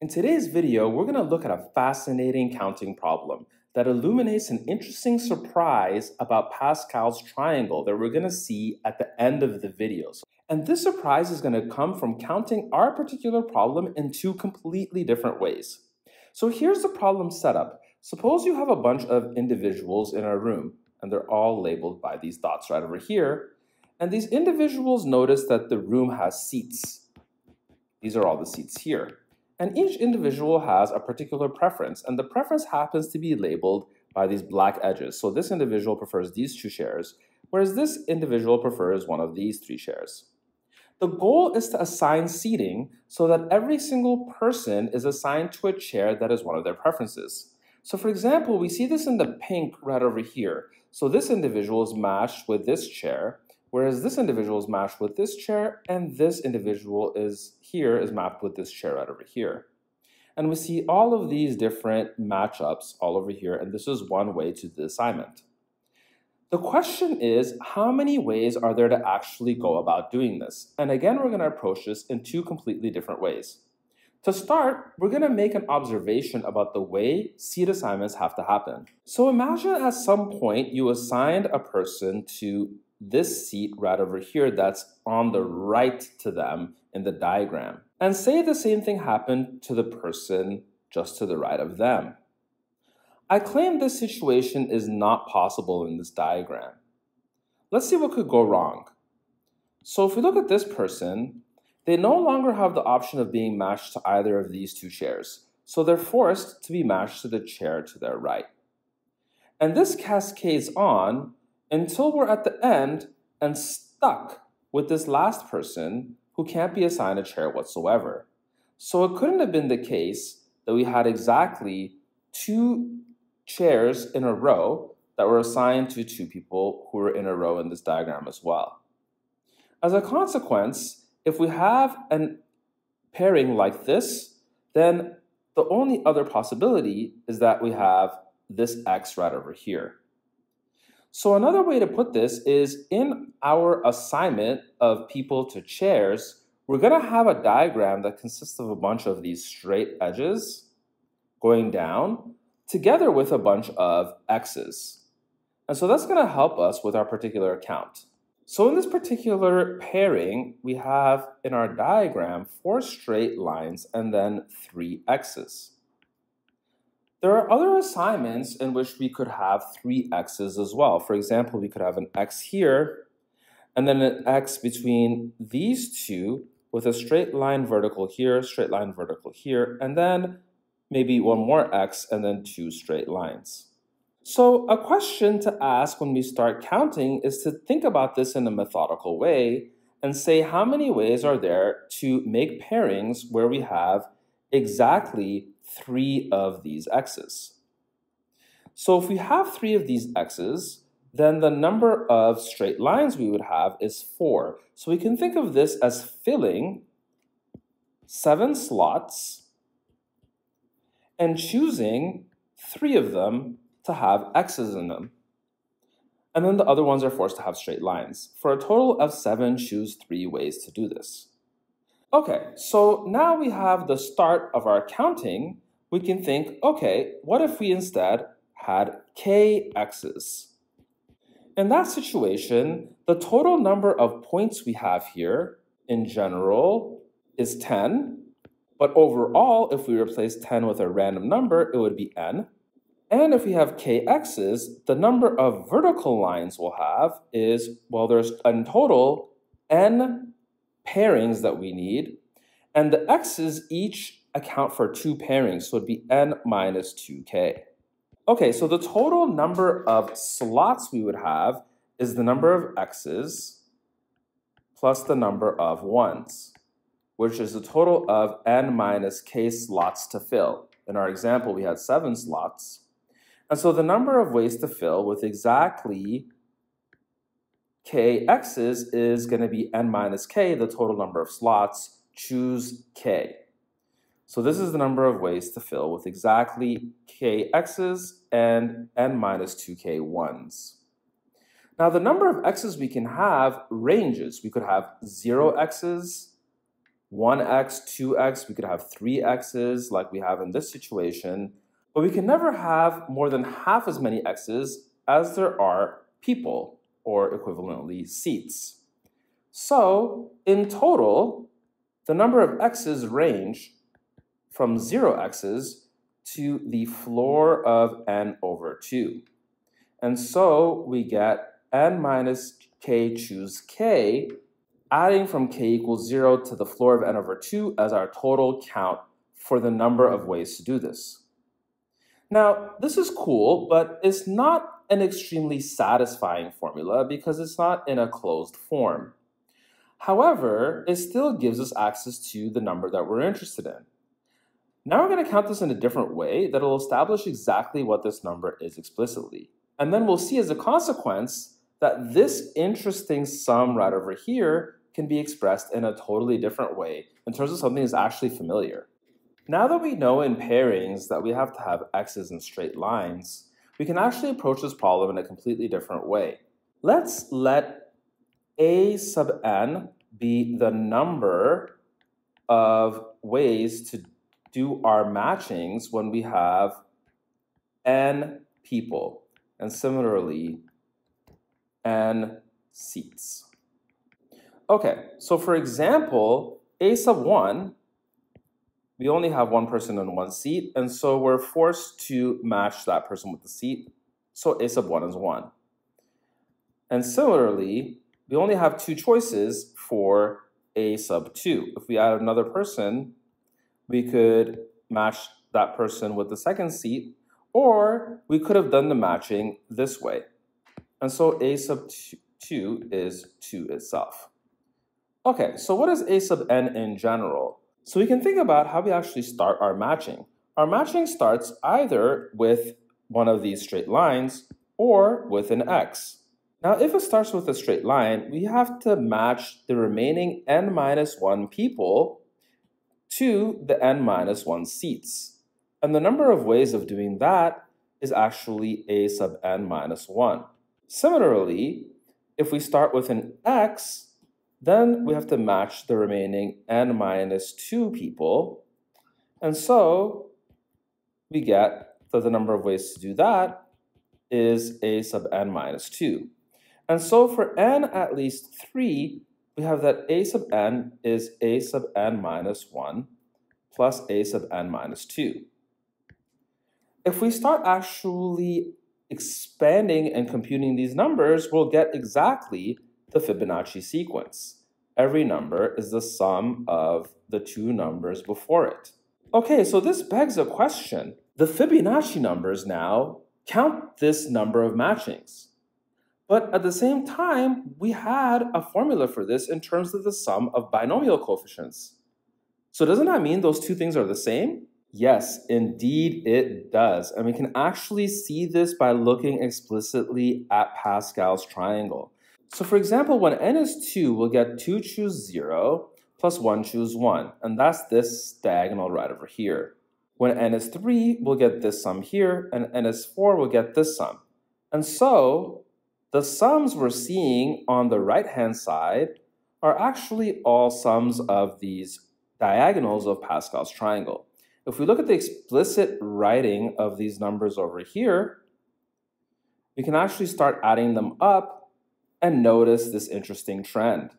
In today's video, we're going to look at a fascinating counting problem that illuminates an interesting surprise about Pascal's triangle that we're going to see at the end of the videos. And this surprise is going to come from counting our particular problem in two completely different ways. So here's the problem setup. Suppose you have a bunch of individuals in a room, and they're all labeled by these dots right over here. And these individuals notice that the room has seats. These are all the seats here. And each individual has a particular preference, and the preference happens to be labeled by these black edges. So this individual prefers these two chairs, whereas this individual prefers one of these three chairs. The goal is to assign seating so that every single person is assigned to a chair that is one of their preferences. So for example, we see this in the pink right over here. So this individual is matched with this chair, Whereas this individual is matched with this chair, and this individual is here is mapped with this chair right over here. And we see all of these different matchups all over here, and this is one way to the assignment. The question is, how many ways are there to actually go about doing this? And again, we're going to approach this in two completely different ways. To start, we're going to make an observation about the way seat assignments have to happen. So imagine at some point you assigned a person to this seat right over here that's on the right to them in the diagram. And say the same thing happened to the person just to the right of them. I claim this situation is not possible in this diagram. Let's see what could go wrong. So if we look at this person, they no longer have the option of being matched to either of these two chairs. So they're forced to be matched to the chair to their right. And this cascades on until we're at the end and stuck with this last person who can't be assigned a chair whatsoever. So it couldn't have been the case that we had exactly two chairs in a row that were assigned to two people who were in a row in this diagram as well. As a consequence, if we have a pairing like this, then the only other possibility is that we have this x right over here. So another way to put this is in our assignment of people to chairs, we're going to have a diagram that consists of a bunch of these straight edges going down together with a bunch of x's. And so that's going to help us with our particular account. So in this particular pairing, we have in our diagram four straight lines and then three x's. There are other assignments in which we could have three x's as well. For example, we could have an x here, and then an x between these two with a straight line vertical here, straight line vertical here, and then maybe one more x and then two straight lines. So a question to ask when we start counting is to think about this in a methodical way and say how many ways are there to make pairings where we have exactly three of these x's. So if we have three of these x's, then the number of straight lines we would have is four. So we can think of this as filling seven slots and choosing three of them to have x's in them. And then the other ones are forced to have straight lines. For a total of seven, choose three ways to do this. Okay, so now we have the start of our counting. We can think, okay, what if we instead had k x's? In that situation, the total number of points we have here in general is 10. But overall, if we replace 10 with a random number, it would be n. And if we have kx's, the number of vertical lines we'll have is, well, there's in total n pairings that we need, and the x's each account for two pairings, so it'd be n minus 2k. Okay, so the total number of slots we would have is the number of x's plus the number of ones, which is the total of n minus k slots to fill. In our example, we had seven slots. And so the number of ways to fill with exactly k x's is going to be n minus k, the total number of slots. Choose k. So this is the number of ways to fill with exactly k x's and n minus 2k ones. Now the number of x's we can have ranges. We could have 0 x's, 1x, 2x, we could have 3x's like we have in this situation, but we can never have more than half as many x's as there are people, or equivalently seats. So in total, the number of x's range from 0 x's to the floor of n over 2. And so we get n minus k choose k adding from k equals 0 to the floor of n over 2 as our total count for the number of ways to do this. Now, this is cool, but it's not an extremely satisfying formula because it's not in a closed form. However, it still gives us access to the number that we're interested in. Now we're going to count this in a different way that will establish exactly what this number is explicitly. And then we'll see as a consequence that this interesting sum right over here can be expressed in a totally different way in terms of something that's actually familiar. Now that we know in pairings that we have to have x's and straight lines, we can actually approach this problem in a completely different way. Let's let a sub n be the number of ways to do our matchings when we have n people. And similarly, n seats. Okay, so for example, A sub 1, we only have one person in one seat, and so we're forced to match that person with the seat. So A sub 1 is 1. And similarly, we only have two choices for A sub 2. If we add another person, we could match that person with the second seat, or we could have done the matching this way. And so A sub 2 is 2 itself. Okay, so what is A sub n in general? So we can think about how we actually start our matching. Our matching starts either with one of these straight lines or with an x. Now, if it starts with a straight line, we have to match the remaining n minus 1 people to the n minus 1 seats. And the number of ways of doing that is actually a sub n minus 1. Similarly, if we start with an x, then we have to match the remaining n minus 2 people. And so we get that the number of ways to do that is a sub n minus 2. And so for n at least 3, we have that a sub n is a sub n minus 1 plus a sub n minus 2. If we start actually expanding and computing these numbers, we'll get exactly the Fibonacci sequence. Every number is the sum of the two numbers before it. Okay, so this begs a question. The Fibonacci numbers now count this number of matchings. But at the same time, we had a formula for this in terms of the sum of binomial coefficients. So doesn't that mean those two things are the same? Yes, indeed it does. And we can actually see this by looking explicitly at Pascal's triangle. So for example, when n is 2, we'll get 2 choose 0 plus 1 choose 1. And that's this diagonal right over here. When n is 3, we'll get this sum here, and n is 4, we'll get this sum. And so the sums we're seeing on the right-hand side are actually all sums of these diagonals of Pascal's triangle. If we look at the explicit writing of these numbers over here, we can actually start adding them up and notice this interesting trend.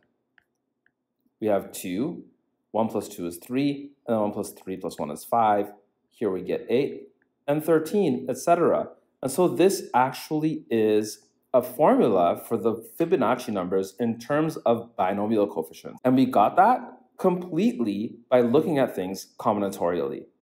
We have 2, 1 plus 2 is 3, and 1 plus 3 plus 1 is 5. Here we get 8, and 13, etc. And so this actually is a formula for the Fibonacci numbers in terms of binomial coefficients. And we got that completely by looking at things combinatorially.